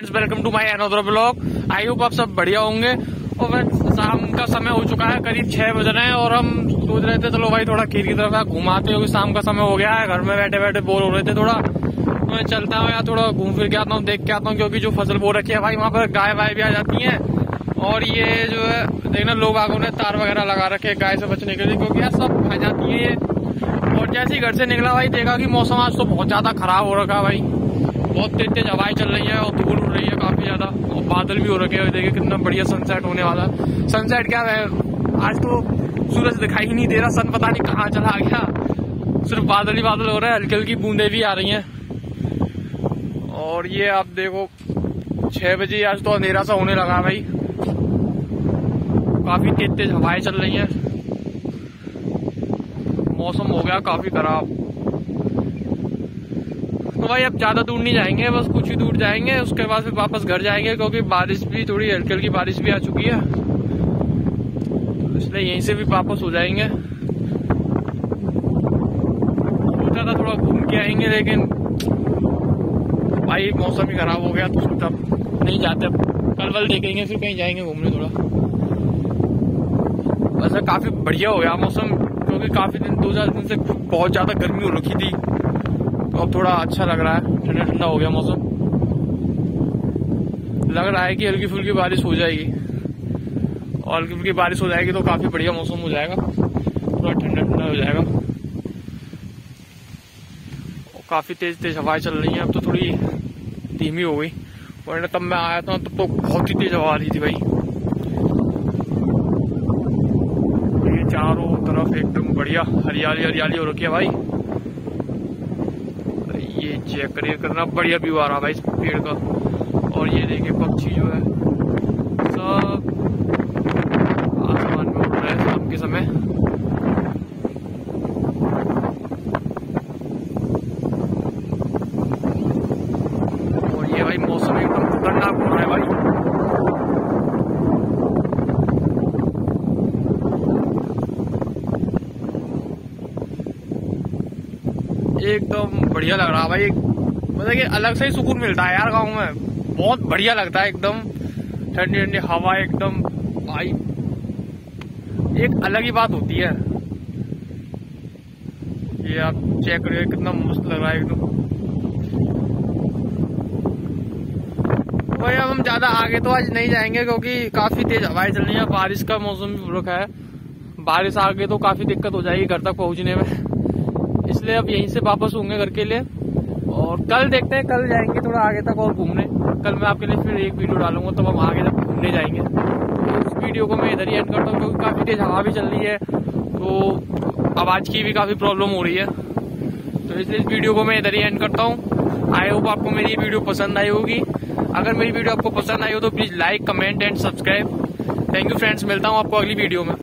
Welcome to my another blog I hope आप सब बढ़िया होंगे। और वह शाम का समय हो चुका है, करीब छह बज रहे हैं और हम सोच रहे थे, चलो भाई थोड़ा खीर की तरफ़ घुमाते हो शाम का समय हो गया है, घर में बैठे बैठे बोर हो रहे थे थोड़ा। तो मैं चलता हूँ यार थोड़ा घूम फिर के आता हूँ, देख के आता हूँ, क्योंकि जो फ़सल बो रखी है भाई, वहाँ पर गाय वाय भी आ जाती है। और ये जो है, देखना लोग आगों ने तार वगैरह लगा रखे हैं गाय से बचने के लिए, क्योंकि यार सब खा जाती है ये। और जैसे ही घर से निकला भाई, देखा कि मौसम आज तो बहुत ज़्यादा खराब हो रखा है भाई। बहुत तेज तेज हवाएँ चल रही है और धूल उड़ रही है काफ़ी ज़्यादा। और बादल भी हो रखे हैं। देखिए कितना बढ़िया सनसेट होने वाला है। सनसेट क्या है? आज तो सूरज दिखाई ही नहीं दे रहा। सन पता नहीं कहाँ चला आ गया। सिर्फ़ बादल ही बादल हो रहे हैं। हल्की हल्की बूंदे भी आ रही हैं। और ये आप देखो, छह बजे आज तो अंधेरा सा होने लगा भाई। काफ़ी तेज तेज हवाएँ चल रही हैं। मौसम हो गया काफ़ी खराब। तो भाई, अब ज़्यादा दूर नहीं जाएँगे, बस कुछ ही दूर जाएँगे, उसके बाद फिर वापस घर जाएँगे, क्योंकि बारिश भी थोड़ी हल्की हल्की बारिश भी आ चुकी है। तो इसलिए यहीं से भी वापस हो जाएँगे। सोचा था थोड़ा घूम के आएँगे, लेकिन भाई, मौसम ही खराब हो गया तो सोचा नहीं जाते। कल वल देखेंगे, फिर कहीं जाएँगे घूमने थोड़ा। वैसे काफ़ी बढ़िया हो गया मौसम, क्योंकि काफ़ी दिन, दो चार दिन से बहुत ज़्यादा गर्मी हो रखी थी। अब थोड़ा अच्छा लग रहा है। ठंडा ठंडा हो गया मौसम। लग रहा है कि हल्की फुल्की बारिश हो जाएगी। और हल्की फुल्की बारिश हो जाएगी तो काफ़ी बढ़िया मौसम हो जाएगा। थोड़ा ठंडा ठंडा हो जाएगा। काफ़ी तेज तेज हवाएँ चल रही हैं। अब तो थोड़ी धीमी हो गई। वरना तब मैं आया था, तब तो बहुत ही तेज हवा आ रही थी भाई। चारों तरफ़ एकदम बढ़िया हरियाली हरियाली हो रखी है भाई। ये चेक करिए करना बढ़िया व्यू आ रहा भाई इस पेड़ का। और ये देखिए पक्षी जो है, सब आसमान में उड़ रहा है शाम के समय और ये भाई मौसम एकदम खतरनाक हो रहा है भाई एकदम बढ़िया लग रहा है भाई। मतलब कि अलग से ही सुकून मिलता है यार गाँव में। बहुत बढ़िया लगता है एकदम। ठंडी ठंडी हवा एकदम, भाई। एक अलग ही बात होती है। ये आप चेक करिए, कितना मस्त लग रहा है एकदम। भाई, अब हम ज़्यादा आगे तो आज नहीं जाएँगे क्योंकि काफ़ी तेज हवाएँ चल रही है। बारिश का मौसम भी हो है। बारिश आगे तो काफ़ी दिक्कत हो जाएगी घर तक पहुँचने में। इसलिए अब यहीं से वापस होंगे घर के लिए। और कल देखते हैं, कल जाएँगे थोड़ा आगे तक और घूमने। कल मैं आपके लिए फिर एक वीडियो डालूँगा, तब हम आगे तक घूमने जाएँगे। तो उस वीडियो को मैं इधर ही एंड करता हूँ, क्योंकि काफ़ी तेज हवा भी चल रही है। तो आवाज़ की भी काफ़ी प्रॉब्लम हो रही है। तो इसलिए इस वीडियो को मैं इधर ही एंड करता हूँ। आई होप आपको मेरी वीडियो पसंद आई होगी। अगर मेरी वीडियो आपको पसंद आई हो तो please like comment and subscribe thank you friends मिलता हूँ आपको अगली वीडियो में।